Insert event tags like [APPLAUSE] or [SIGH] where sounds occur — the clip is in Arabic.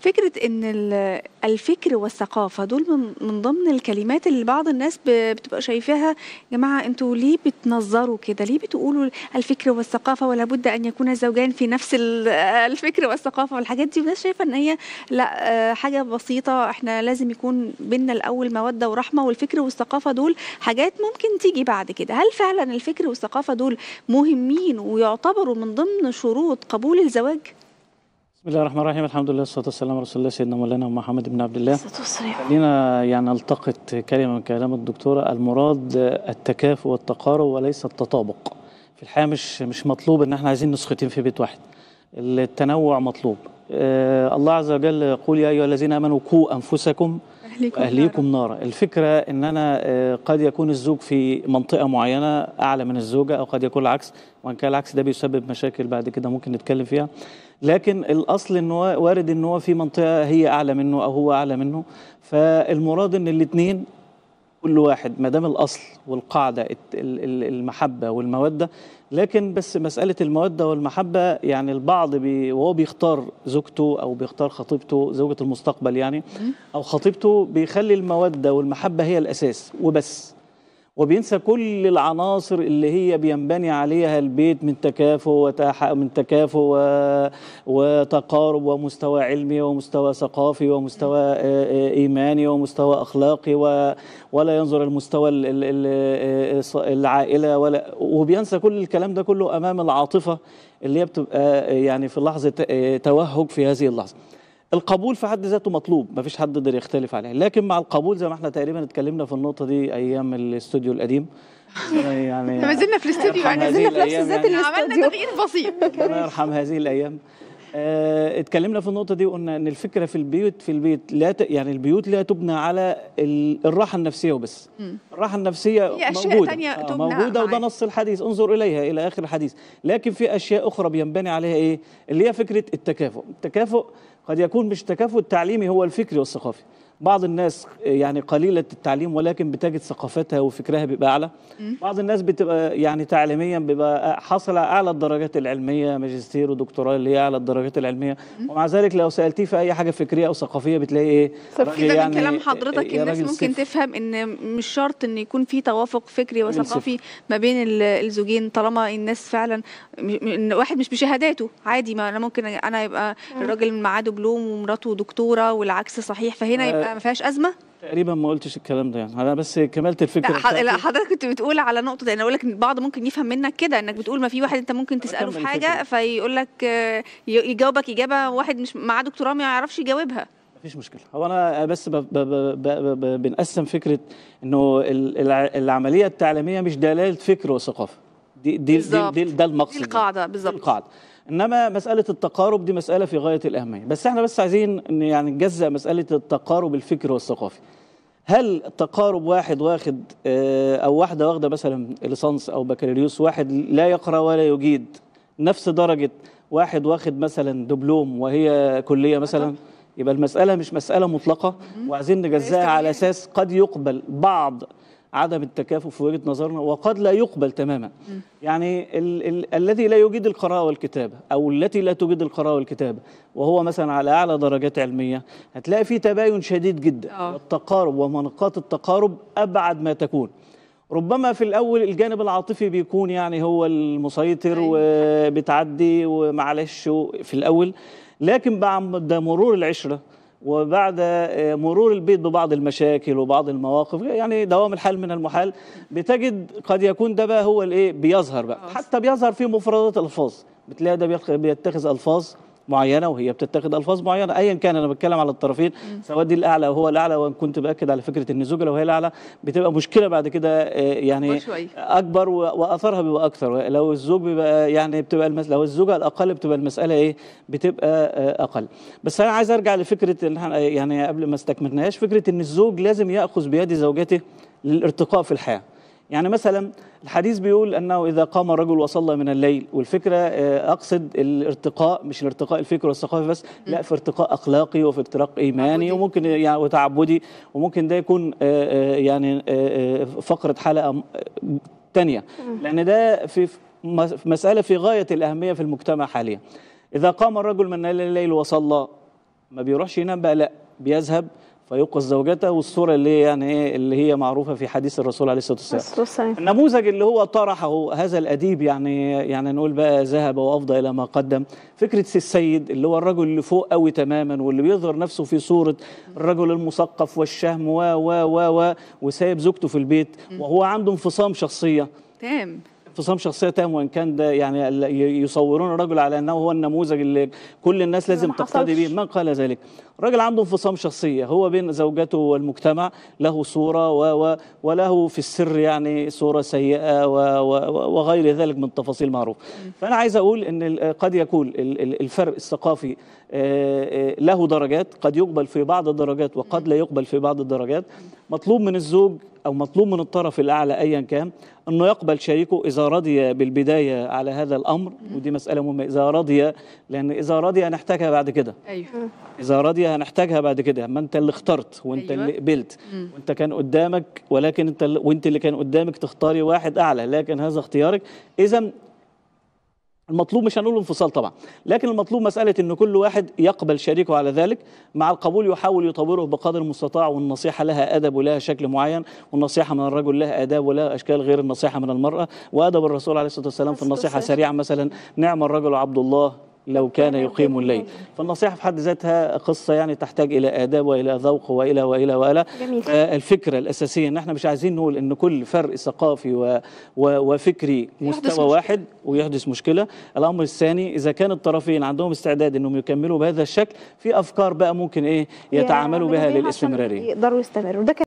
فكرة إن ال- الفكر والثقافة دول من, من ضمن الكلمات اللي بعض الناس بتبقى شايفاها يا جماعة أنتوا ليه بتنظروا كده؟ ليه بتقولوا الفكر والثقافة ولا بد أن يكون الزوجان في نفس ال- [LAUGHS] الفكر والثقافة والحاجات دي؟ والناس شايفة إن هي لأ حاجة بسيطة إحنا لازم يكون بينا الأول مودة ورحمة والفكر والثقافة دول حاجات ممكن تيجي بعد كده. هل فعلا الفكر والثقافة دول مهمين ويعتبروا من ضمن شروط قبول الزواج؟ بسم الله الرحمن الرحيم الحمد لله والصلاه والسلام على رسول الله سيدنا مولانا محمد بن عبد الله خلينا يعني نلتقط كلمة من كلام الدكتوره المراد التكافؤ والتقارب وليس التطابق. في الحقيقة مش مش مطلوب إن إحنا عايزين نسختين في بيت واحد. التنوع مطلوب. الله عز وجل يقول يا أيها الذين آمنوا قوا أنفسكم أهليكم وأهليكم نارا. الفكرة إن أنا آه، قد يكون الزوج في منطقة معينة أعلى من الزوجة أو قد يكون العكس وإن كان العكس ده بيسبب مشاكل بعد كده ممكن نتكلم فيها. لكن الأصل إن هو وارد إن هو في منطقة هي أعلى منه أو هو أعلى منه. فالمراد إن الاثنين كل واحد ما دام الأصل والقاعدة المحبة والمودة لكن بس مسألة المودة والمحبة يعني البعض بي وهو بيختار زوجته أو بيختار خطيبته زوجة المستقبل يعني أو خطيبته بيخلي المودة والمحبة هي الأساس وبس. وبينسى كل العناصر اللي هي بينبني عليها البيت من تكافؤ وتح... من تكافؤ و... وتقارب ومستوى علمي ومستوى ثقافي ومستوى إيماني ومستوى أخلاقي و... ولا ينظر المستوى العائلة ولا وبينسى كل الكلام ده كله أمام العاطفة اللي هي بتبقى يعني في لحظة توهج في هذه اللحظة. القبول في حد ذاته مطلوب مفيش حد يقدر يختلف عليه. لكن مع القبول زي ما إحنا تقريبا اتكلمنا في النقطة دي أيام الاستوديو القديم. يعني [LAUGHS] ما زلنا في الاستوديو يعني هذه زلنا في نفس ذات يعني. عملنا الاستوديو. تغيير بسيط. [LAUGHS] ربنا يرحم هذه الأيام. آه، اتكلمنا في النقطة دي وقلنا إن الفكرة في البيوت في البيت لا ت... يعني البيوت لا تبنى على ال... الراحة النفسية وبس. الراحة النفسية في أشياء موجودة. تانية آه، تبنى موجودة وده. نص الحديث. انظر إليها إلى آخر الحديث. لكن في أشياء أخرى بينبني عليها إيه؟ اللي هي فكرة التكافؤ. التكافؤ قد يكون مش التكافؤ التعليمي هو الفكري والثقافي. بعض الناس يعني قليلة التعليم ولكن بتجد ثقافتها وفكرها بيبقى أعلى. بعض الناس بتبقى يعني تعليميا بيبقى حاصل على أعلى الدرجات العلمية ماجستير ودكتوراه اللي هي أعلى الدرجات العلمية. ومع ذلك لو سألتيه في أي حاجة فكرية أو ثقافية بتلاقي إيه؟ راجل كده يعني من كلام حضرتك يا الناس ممكن صفر. تفهم إن مش شرط إن يكون في توافق فكري وثقافي ما بين ال- الزوجين طالما الناس فعلا واحد مش بشهاداته. عادي ما أنا ممكن أنا يبقى الراجل معاه دبلوم ومراته دكتورة والعكس صحيح فهنا آه، يبقى ما فيهاش أزمة؟ تقريبا ما قلتش الكلام ده يعني. أنا بس كملت الفكرة لا لا. حضرتك كنت بتقول على نقطة أنا أقول لك البعض ممكن يفهم منك كده إنك بتقول ما في واحد أنت ممكن تسأله في حاجة. فيقول لك آه، يجاوبك إجابة واحد مش معاه دكتوراه ما يعرفش يجاوبها. مفيش مشكلة. هو أنا بس ب ب ب ب ب بنقسم فكرة إنه ال- الع- العملية التعليمية مش دلالة فكر وثقافة. دي دي, دي. دي ده المقصد دي القاعدة بالظبط. القاعدة. إنما مسألة التقارب دي مسألة في غاية الأهمية. بس إحنا بس عايزين يعني نجزأ مسألة التقارب الفكري والثقافي. هل تقارب واحد واخد آه، أو واحدة واخدة مثلا ليسانس أو بكالوريوس واحد لا يقرأ ولا يجيد نفس درجة واحد واخد مثلا دبلوم وهي كلية مثلا؟ يبقى المسألة مش مسألة مطلقة. وعايزين نجزأها على أساس قد يقبل بعض عدم التكافؤ في وجهة نظرنا وقد لا يقبل تماما يعني ال ال الذي لا يجيد القراءة والكتابة أو التي لا تجيد القراءة والكتابة وهو مثلا على أعلى درجات علمية هتلاقي في تباين شديد جدا آه. والتقارب ونقاط التقارب أبعد ما تكون ربما في الأول الجانب العاطفي بيكون يعني هو المسيطر أيوة. وبتعدي ومعلش في الأول لكن بعد مرور العشرة وبعد آه، مرور البيت ببعض المشاكل وبعض المواقف يعني دوام الحال من المحال بتجد قد يكون ده بقى هو الإيه بيظهر بقى. حتى بيظهر في مفردات ألفاظ بتلاقي ده بيتخ- بيتخذ ألفاظ معينة وهي بتتخذ ألفاظ معينة ايا كان أنا بتكلم على الطرفين سواء دي الأعلى وهو الأعلى وإن كنت بأكد على فكرة إن الزوجه لو هي الأعلى بتبقى مشكلة بعد كده آه، يعني. أكبر وأثرها بيبقى أكثر. لو الزوج بيبقى يعني بتبقى المس... لو الزوجة الأقل بتبقى المسألة إيه؟ بتبقى آه، أقل. بس أنا عايز أرجع لفكرة إن يعني قبل ما استكملناهاش فكرة إن الزوج لازم يأخذ بيد زوجته للارتقاء في الحياة. يعني مثلا الحديث بيقول أنه إذا قام الرجل وصلى من الليل والفكرة آه، أقصد الارتقاء مش الارتقاء الفكري والثقافي بس لا في ارتقاء أخلاقي وفي ارتقاء إيماني تعبدي. وممكن يعني وتعبدي وممكن ده يكون آه، آه، يعني آه، آه، فقرة حلقة م- آه، تانية. لأن ده في في مس- مسألة في غاية الأهمية في المجتمع حاليا. إذا قام الرجل من الليل وصلى ما بيروحش ينام بقى لا بيذهب فيوقظ زوجته والصورة اللي هي يعني إيه اللي هي معروفة في حديث الرسول عليه الصلاة والسلام. النموذج اللي هو طرحه هذا الأديب يعني يعني نقول بقى ذهب وأفضى إلى ما قدم. فكرة السيد اللي هو الرجل اللي فوق قوي تماما واللي بيظهر نفسه في صورة الرجل المثقف والشهم و و و وسايب زوجته في البيت وهو عنده انفصام شخصية. تام انفصام شخصية تام وإن كان ده يعني يصورون الرجل على إنه هو النموذج اللي كل الناس لازم تقتدي. به من قال ذلك؟ الراجل عنده انفصام شخصية هو بين زوجته والمجتمع له صورة و و وله في السر يعني صورة سيئة و و وغير ذلك من تفاصيل معروفه فأنا عايز أقول إن قد يكون ال- ال- الفرق الثقافي آه، آه، له درجات قد يقبل في بعض الدرجات وقد لا يقبل في بعض الدرجات. مطلوب من الزوج أو مطلوب من الطرف الأعلى ايا كان أنه يقبل شريكه إذا رضي بالبداية على هذا الأمر ودي مسألة مهمة إذا رضي لأن إذا رضي هنحتاجها بعد كده. أيوه. إذا رضي هنحتاجها بعد كده. ما أنت اللي اخترت وأنت أيوة. اللي قبلت وأنت كان قدامك ولكن أنت اللي- وأنت اللي كان قدامك تختاري واحد أعلى لكن هذا اختيارك. اذا المطلوب مش هنقول انفصال طبعا لكن المطلوب مسألة أن كل واحد يقبل شريكه على ذلك مع القبول يحاول يطوره بقدر المستطاع والنصيحة لها أدب ولها شكل معين والنصيحة من الرجل لها آداب ولها أشكال غير النصيحة من المرأة وأدب الرسول عليه الصلاة والسلام في النصيحة. سريعا مثلا نعم الرجل عبد الله لو كان يقيم الليل. فالنصيحة في حد ذاتها قصة يعني تحتاج إلى آداب وإلى ذوق وإلى وإلى وإلى جميل. الفكرة الأساسية إن إحنا مش عايزين نقول إن كل فرق ثقافي و... و... وفكري مستوى مشكلة. واحد ويحدث مشكلة الأمر الثاني إذا كان الطرفين عندهم استعداد إنهم يكملوا بهذا الشكل في أفكار بقى ممكن إيه يتعاملوا بها للاستمرارية يقدروا يستمروا